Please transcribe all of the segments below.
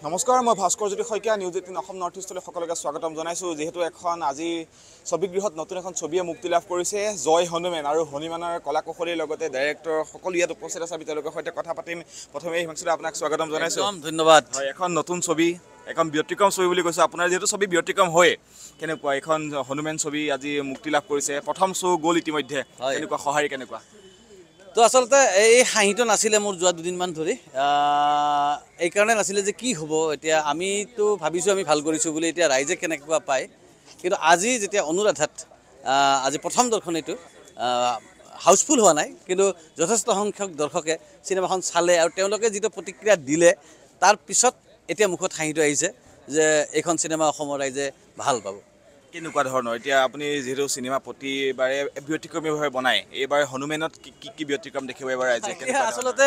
নমস্কাৰ মই Bhaskar Jyoti Saikia news eighteen Assam north ইষ্টলৈ সকলোকে স্বাগতম জনাইছোঁ। যিহেতু এখন আজি ছবিগৃহত নতুন এখন ছবিয়ে মুক্তি লাভ কৰিছে জয় হনুমেন আৰু হনুমানৰ কলা কৌশলীৰ লগতে ডাইৰেক্টৰ সকলো ইয়াত উপস্থিত আছে আমি তেওঁলোকৰ সৈতে কথা পাতিম। প্ৰথমে হিমাংশুদা আপোনাক স্বাগতম জনাইছোঁ। ধন্যবাদ। হয় এখন নতুন ছবি এখন ব্যতিক্ৰম ছবি বুলি কৈছোঁ। আপোনাৰ যিহেতু ছবি ব্যতিক্ৰম হয় কেনেকুৱা? এইখন হনুমেন ছবি আজি মুক্তি লাভ কৰিছে। প্ৰথম শ্ব' গ'ল ইতিমধ্যে। কেনেকুৱা? সঁহাৰি কেনেকুৱা? তো আচলতে এই হাঁহিটো নাছিলে মোৰ যোৱা দুদিনমান ধৰি। এইকাৰণে নাছিলে যে কি হ'ব এতিয়া আমিতো ভাবিছোঁ আমি ভাল কৰিছোঁ বুলি এতিয়া ৰাইজে কেনেকুৱা পায়। কিন্তু আজি যেতিয়া অনুৰাধাত আজি প্ৰথম দৰ্শনীটো হাউচফুল হোৱা নাই কিন্তু যথেষ্ট সংখ্যক দৰ্শকে চিনেমাখন চালে আৰু তেওঁলোকে যিটো প্ৰতিক্ৰিয়া দিলে তাৰ পিছত এতিয়া মুখত হাঁহিটো আহিছে যে এইখন চিনেমা অসমৰ ৰাইজে ভাল পাব। কেনেকুৱা ধৰণৰ? এতিয়া আপুনি যিহেতু চিনেমা প্ৰতিবাৰে ব্যতিক্ৰমীভাৱে বনায় এইবাৰ হনুমেনত কি কি ব্যতিক্ৰম দেখিব এইবাৰ ৰাইজে? আচলতে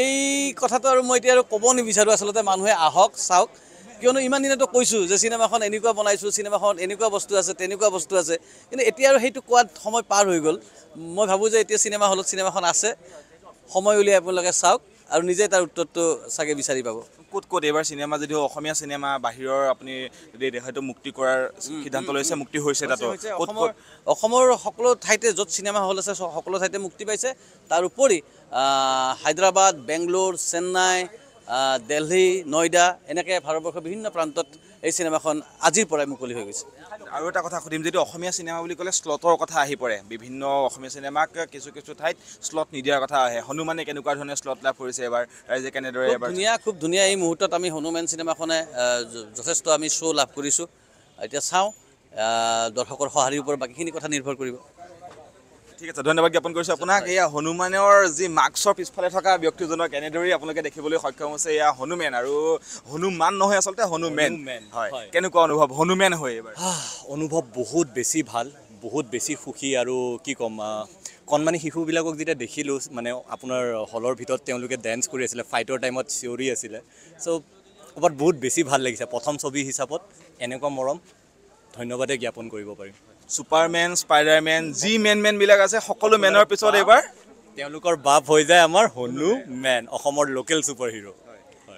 এই কথাটো আৰু মই এতিয়া আৰু ক'ব নিবিচাৰোঁ আচলতে মানুহে আহক চাওক। কিয়নো ইমান দিনেতো কৈছোঁ যে চিনেমাখন এনেকুৱা বনাইছোঁ চিনেমাখন এনেকুৱা বস্তু আছে তেনেকুৱা বস্তু আছে। কিন্তু এতিয়া আৰু সেইটো কোৱাত সময় পাৰ হৈ গ'ল। মই ভাবোঁ যে এতিয়া চিনেমা হলত চিনেমাখন আছে। সময় উলিয়াই আপোনালোকে চাওক। আৰু নিজে তাৰ উত্তৰটো চাগে বিচাৰি পাব। ক'ত ক'ত এইবাৰ চিনেমা যদিও অসমীয়া চিনেমা বাহিৰৰ আপুনি যদি হয়তো মুক্তি কৰাৰ সিদ্ধান্ত লৈছে মুক্তি হৈছে তাতো। অসমৰ সকলো ঠাইতে য'ত চিনেমা হল আছে সকলো ঠাইতে মুক্তি পাইছে। তাৰ উপৰি হায়দৰাবাদ বেংগলোৰ চেন্নাই দেলহি নয়ডা এনেকৈ ভাৰতবৰ্ষৰ বিভিন্ন প্ৰান্তত এই চিনেমাখন আজিৰ পৰাই মুকলি হৈ গৈছে। আৰু এটা কথা সুধিম যিটো অসমীয়া চিনেমা বুলি ক'লে শ্লটৰ কথা আহি পৰে। বিভিন্ন অসমীয়া চিনেমাক কিছু কিছু ঠাইত শ্লট নিদিয়াৰ কথা আহে। হনুমানে কেনেকুৱা ধৰণে শ্লট লাভ কৰিছে এবাৰ ৰাইজে কেনেদৰে এবাৰ ধুনীয়া খুব ধুনীয়া এই মুহূৰ্তত আমি হনুমান চিনেমাখনে যথেষ্ট আমি শ্ব' লাভ কৰিছোঁ। এতিয়া চাওঁ দৰ্শকৰ সঁহাৰিৰ ওপৰত বাকীখিনি কথা নিৰ্ভৰ কৰিব। ঠিক আছে ধন্যবাদ জ্ঞাপন কৰিছোঁ আপোনাক। এয়া হনুমানৰ যি মাস্কৰ পিছফালে থকা ব্যক্তিজনক এনেদৰেই আপোনালোকে দেখিবলৈ সক্ষম হৈছে। এয়া হনুমেন আৰু হনুমান নহয় আচলতে হনুমেন। হয়। কেনেকুৱা অনুভৱ? হনুমেন হয় এইবাৰ। অনুভৱ বহুত বেছি ভাল বহুত বেছি সুখী আৰু কি ক'ম কণমানি শিশুবিলাকক যেতিয়া দেখিলোঁ মানে আপোনাৰ হলৰ ভিতৰত তেওঁলোকে ডেন্স কৰি আছিলে ফাইটৰ টাইমত চিঞৰি আছিলে। চ' ক'ৰবাত বহুত বেছি ভাল লাগিছে প্ৰথম ছবি হিচাপত এনেকুৱা মৰম ধন্যবাদে জ্ঞাপন কৰিব পাৰিম। ছুপাৰমেন স্পাইডাৰমেন যি মেন মেনবিলাক আছে সকলো মেনৰ পিছত এইবাৰ তেওঁলোকৰ বাপ হৈ যায় আমাৰ হনু মেন অসমৰ লোকেল ছুপাৰ হিৰ'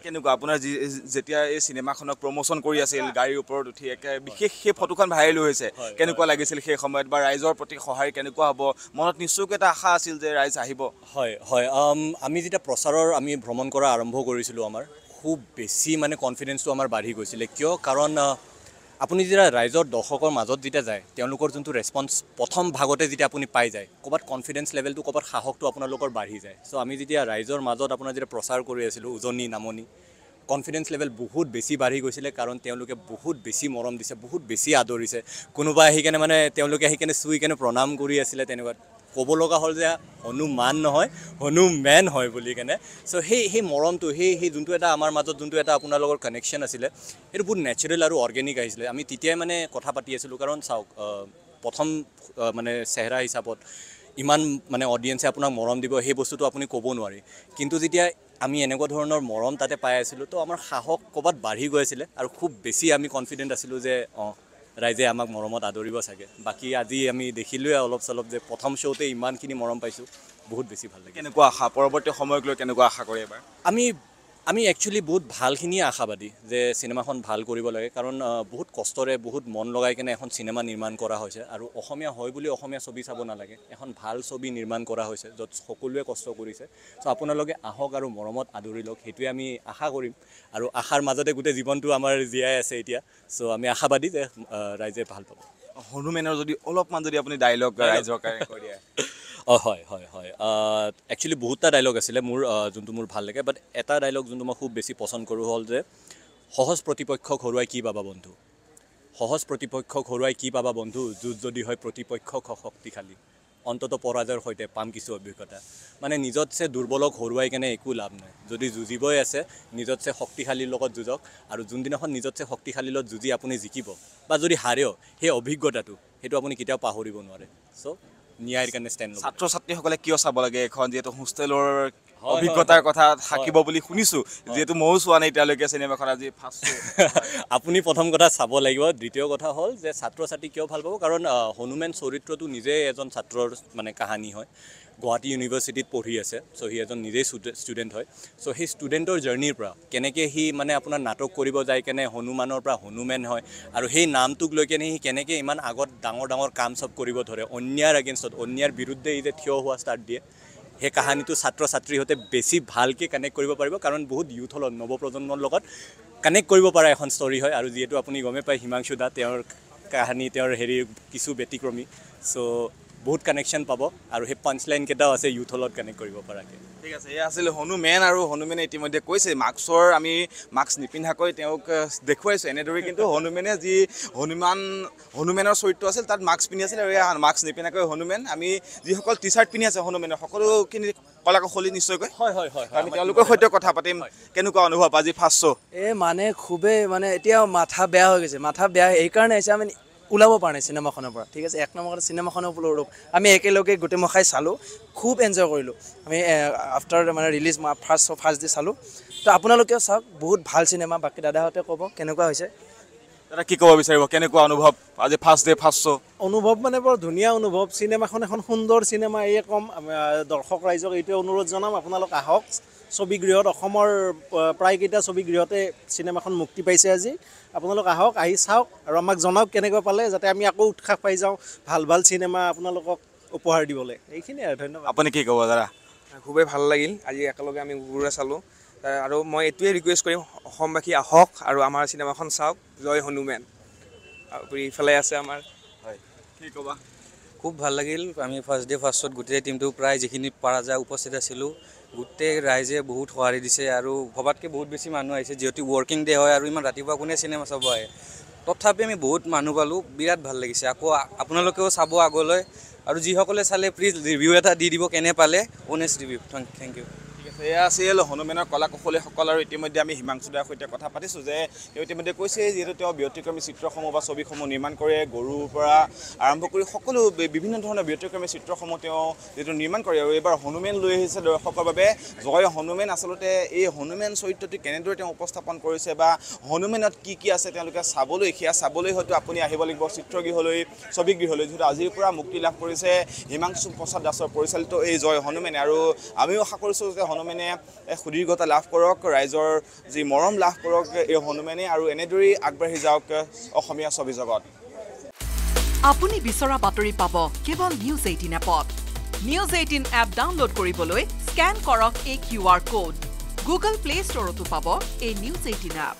কেনেকুৱা? আপোনাৰ যি যেতিয়া এই চিনেমাখনক প্ৰমোশ্যন কৰি আছিল গাড়ীৰ ওপৰত উঠি একে বিশেষ সেই ফটোখন ভাইৰেল হৈছে। কেনেকুৱা লাগিছিল সেই সময়ত বা ৰাইজৰ প্ৰতি সঁহাৰি কেনেকুৱা হ'ব? মনত নিশ্চয়কৈ এটা আশা আছিল যে ৰাইজ আহিব। হয় হয় আম, যেতিয়া প্ৰচাৰৰ আমি ভ্ৰমণ কৰা আৰম্ভ কৰিছিলোঁ আমাৰ খুব বেছি মানে কনফিডেঞ্চটো আমাৰ বাঢ়ি গৈছিলে। কিয়? কাৰণ আপুনি যেতিয়া ৰাইজৰ দৰ্শকৰ মাজত যেতিয়া যায় তেওঁলোকৰ যোনটো ৰেচপন্স প্ৰথম ভাগতে যেতিয়া আপুনি পাই যায় ক'ৰবাত কনফিডেঞ্চ লেভেলটো ক'ৰবাত সাহসটো আপোনালোকৰ বাঢ়ি যায়। চ' আমি যেতিয়া ৰাইজৰ মাজত আপোনাৰ যেতিয়া প্ৰচাৰ কৰি আছিলোঁ উজনি নামনি কনফিডেঞ্চ লেভেল বহুত বেছি বাঢ়ি গৈছিলে কাৰণ তেওঁলোকে বহুত বেছি মৰম দিছে বহুত বেছি আদৰিছে। কোনোবা আহি কেনে মানে তেওঁলোকে আহি কেনে চুই কেনে প্ৰণাম কৰি আছিলে তেনেকুৱা ক'ব লগা হ'ল যে হনুমান নহয় হনুমেন হয় বুলি কেনে। চ' সেই সেই মৰমটো সেই সেই যোনটো এটা আমাৰ মাজত যোনটো এটা আপোনালোকৰ কানেকশ্যন আছিলে সেইটো বহুত নেচাৰেল আৰু অৰ্গেনিক আহিছিলে। আমি তেতিয়াই মানে কথা পাতি আছিলোঁ কাৰণ চাওক প্ৰথম মানে চেহেৰা হিচাপত ইমান মানে অডিয়েঞ্চে আপোনাক মৰম দিব সেই বস্তুটো আপুনি ক'ব নোৱাৰি। কিন্তু যেতিয়া আমি এনেকুৱা ধৰণৰ মৰম তাতে পাই আছিলোঁ তো আমাৰ সাহস ক'ৰবাত বাঢ়ি গৈ আছিলে আৰু খুব বেছি আমি কনফিডেণ্ট আছিলোঁ যে অঁ ৰাইজে আমাক মৰমত আদৰিব চাগে। বাকী আজি আমি দেখিলোৱে অলপ চলপ যে প্ৰথম শ্ব'তে ইমানখিনি মৰম পাইছোঁ বহুত বেছি ভাল লাগে কেনেকুৱা আশা? পৰৱৰ্তী সময়ক লৈ কেনেকুৱা আশা কৰে এইবাৰ? আমি আমি একচুৱেলি বহুত ভালখিনিয়ে আশাবাদী যে চিনেমাখন ভাল কৰিব লাগে। কাৰণ বহুত কষ্টৰে বহুত মন লগাই কেনে এখন চিনেমা নিৰ্মাণ কৰা হৈছে আৰু অসমীয়া হয় বুলি অসমীয়া ছবি চাব নালাগে। এখন ভাল ছবি নিৰ্মাণ কৰা হৈছে য'ত সকলোৱে কষ্ট কৰিছে। চ' আপোনালোকে আহক আৰু মৰমত আদৰি লওক সেইটোৱে আমি আশা কৰিম। আৰু আশাৰ মাজতে গোটেই জীৱনটো আমাৰ জীয়াই আছে এতিয়া। চ' আমি আশাবাদী যে ৰাইজে ভাল পাব। হনুমেনৰ যদি অলপমান যদি আপুনি ডাইলগ ৰাইজৰ কাৰণে কৈ দিয়ে। অঁ হয় হয় হয়। একচুৱেলি বহুতটা ডাইলগ আছিলে মোৰ যোনটো মোৰ ভাল লাগে বাট এটা ডাইলগ যোনটো মই খুব বেছি পচন্দ কৰোঁ হ'ল যে সহজ প্ৰতিপক্ষক হৰুৱাই কি পাবা বন্ধু? সহজ প্ৰতিপক্ষক হৰুৱাই কি পাবা বন্ধু? যুঁজ যদি হয় প্ৰতিপক্ষক শক্তিশালী। অন্তত পৰাজয়ৰ সৈতে পাম কিছু অভিজ্ঞতা। মানে নিজতছে দুৰ্বলক হৰুৱাই কেনে একো লাভ নাই। যদি যুঁজিবই আছে নিজতছে শক্তিশালীৰ লগত যুঁজক আৰু যোনদিনাখন নিজতছে শক্তিশালীৰ লগত যুঁজি আপুনি জিকিব বা যদি হাৰেও সেই অভিজ্ঞতাটো সেইটো আপুনি কেতিয়াও পাহৰিব নোৱাৰে। চ' ন্যায়ৰ কাৰণে ষ্টেণ্ড ছাত্ৰ ছাত্ৰীসকলে কিয় চাব লাগে? এখন যিহেতু হোষ্টেলৰ অভিজ্ঞতাৰ কথা থাকিব বুলি শুনিছো যিহেতু ময়ো চোৱা নাই এতিয়ালৈকে চিনেমাখন আজি ফাৰ্ষ্ট আপুনি প্ৰথম কথা চাব লাগিব। দ্বিতীয় কথা হ'ল যে ছাত্ৰ ছাত্ৰী কিয় ভাল পাব? কাৰণ হনুমেন চৰিত্ৰটো নিজে এজন ছাত্ৰৰ মানে কাহানী হয়। গুৱাহাটী ইউনিভাৰ্চিটিত পঢ়ি আছে চ' সি এজন নিজেই ষ্টুডেণ্ট হয়। চ' সেই ষ্টুডেণ্টৰ জাৰ্ণিৰ পৰা কেনেকৈ সি মানে আপোনাৰ নাটক কৰিব যায় কেনে হনুমানৰ পৰা হনুমেন হয় আৰু সেই নামটোক লৈ কেনে সি কেনেকৈ ইমান আগত ডাঙৰ ডাঙৰ কাম চব কৰিব ধৰে অন্যায়ৰ এগেইনষ্টত অন্যায়ৰ বিৰুদ্ধে সি যে থিয় হোৱা ষ্টাৰ্ট দিয়ে সেই কাহানীটো ছাত্ৰ ছাত্ৰীহঁতে বেছি ভালকৈ কানেক্ট কৰিব পাৰিব কাৰণ বহুত ইউথ হলত নৱপ্ৰজন্মৰ লগত কানেক্ট কৰিব পৰা এখন ষ্টৰী হয় আৰু যিহেতু আপুনি গমেই পায় হিমাংশু দা তেওঁৰ কাহানী তেওঁৰ হেৰি কিছু ব্যতিক্ৰমী। চ' বহুত কানেকশ্যন পাব আৰু সেই পাঞ্চ লাইন কেইটাও আছে ইউথ হলত কানেক্ট কৰিব পৰাকৈ। ঠিক আছে এয়া আছিল হনুমেন আৰু হনুমেনে ইতিমধ্যে কৈছে মাস্কৰ আমি মাস্ক নিপিন্ধাকৈ তেওঁক দেখুৱাইছোঁ এনেদৰে কিন্তু হনুমেনে যি হনুমান হনুমেনৰ চৰিত্ৰ আছিল তাত মাস্ক পিন্ধি আছিল আৰু এয়া মাস্ক নিপিন্ধাকৈ হনুমেন আমি যিসকল টি চাৰ্ট পিন্ধি আছে হনুমেনৰ সকলোখিনি কলা কৌশলী নিশ্চয়কৈ। হয় হয় হয় আমি তেওঁলোকৰ সৈতে কথা পাতিম। কেনেকুৱা অনুভৱ আজি ফাৰ্ষ্ট শ্ব' এই মানে খুবেই মানে এতিয়া মাথা বেয়া হৈ গৈছে মাথা বেয়া এইকাৰণে হৈছে আমি ওলাব পৰা নাই চিনেমাখনৰ পৰা ঠিক আছে? এক নম্বৰ কথা চিনেমাখনৰ ওপৰত আমি একেলগে গোটেই মখাই চালোঁ খুব এনজয় কৰিলোঁ। আমি আফটাৰ মানে ৰিলিজ ফাৰ্ষ্ট ফাৰ্ষ্ট ডে চালোঁ। তো আপোনালোকেও চাওক বহুত ভাল চিনেমা। বাকী দাদাহঁতে ক'ব কেনেকুৱা হৈছে? দাদা কি ক'ব বিচাৰিব? কেনেকুৱা অনুভৱ? আজি ফাৰ্ষ্ট ডে ফাৰ্ষ্ট শ্ব' অনুভৱ মানে বৰ ধুনীয়া অনুভৱ। চিনেমাখন এখন সুন্দৰ চিনেমা এয়ে ক'ম দৰ্শক ৰাইজক এইটোৱে অনুৰোধ জনাম। আপোনালোক আহক। ছবিগৃহত অসমৰ প্ৰায়কেইটা ছবিগৃহতে চিনেমাখন মুক্তি পাইছে আজি। আপোনালোক আহক আহি চাওক আৰু আমাক জনাওক কেনেকুৱা পালে যাতে আমি আকৌ উৎসাহ পাই যাওঁ ভাল ভাল চিনেমা আপোনালোকক উপহাৰ দিবলৈ। এইখিনিয়ে আৰু ধন্যবাদ। আপুনি কি ক'ব দাদা? খুবেই ভাল লাগিল। আজি একেলগে আমি গুৰুৰে চালোঁ। আৰু মই এইটোৱে ৰিকুৱেষ্ট কৰিম অসমবাসী আহক আৰু আমাৰ চিনেমাখন চাওক। জয় হনুমেন। আৰু ইফালে আছে আমাৰ। হয়। কি ক'বা? খুব ভাল লাগিল। আমি ফাৰ্ষ্ট ডে ফাৰ্ষ্টত গোটেই টিমটো প্ৰায় যিখিনি পৰা যায় উপস্থিত আছিলোঁ। গোটেই ৰাইজে বহুত সঁহাৰি দিছে আৰু ভবাতকৈ বহুত বেছি মানুহ আহিছে যিহেতু ৱৰ্কিং ডে হয় আৰু ইমান ৰাতিপুৱা কোনে চিনেমা চাব আহে। তথাপি আমি বহুত মানুহ পালোঁ বিৰাট ভাল লাগিছে। আকৌ আপোনালোকেও চাব আগলৈ। আৰু যিসকলে চালে প্লিজ ৰিভিউ এটা দি দিব কেনে পালে অনেষ্ট ৰিভিউ থেংক ইউ ঠিক আছে এয়া আছিল হনুমেনৰ কলা কৌশলীসকল আৰু ইতিমধ্যে আমি হিমাংশু দাৰ সৈতে কথা পাতিছোঁ যে তেওঁ ইতিমধ্যে কৈছে যিহেতু তেওঁ ব্যতিক্ৰমী চিত্ৰসমূহ বা ছবিসমূহ নিৰ্মাণ কৰে গৰুৰ পৰা আৰম্ভ কৰি সকলো বিভিন্ন ধৰণৰ ব্যতিক্ৰমী চিত্ৰসমূহ তেওঁ যিহেতু নিৰ্মাণ কৰে আৰু এইবাৰ হনুমেন লৈ আহিছে দৰ্শকৰ বাবে। জয় হনুমেন আচলতে এই হনুমেন চৰিত্ৰটি কেনেদৰে তেওঁ উপস্থাপন কৰিছে বা হনুমেনত কি কি আছে তেওঁলোকে চাবলৈ সেয়া চাবলৈ হয়তো আপুনি আহিব লাগিব চিত্ৰগৃহলৈ ছবিগৃহলৈ। যিহেতু আজিৰ পৰা মুক্তি লাভ কৰিছে হিমাংশু প্ৰসাদ দাসৰ পৰিচালিত এই জয় হনুমেনে। আৰু আমিও আশা কৰিছোঁ যে হনুমেনে এক সুদীৰ্ঘতা লাভ কৰক ৰাইজৰ যি মৰম লাভ কৰক এই হনুমেনে আৰু এনেদৰেই আগবাঢ়ি যাওক অসমীয়া ছবি জগত। আপুনি বিচৰা বাতৰি পাব কেৱল নিউজ এইটিন এপত। নিউজ এইটিন এপ ডাউনলোড কৰিবলৈ স্কেন কৰক এই Q R code. Google play ষ্টৰতো পাব এই নিউজ এইটিন এপ।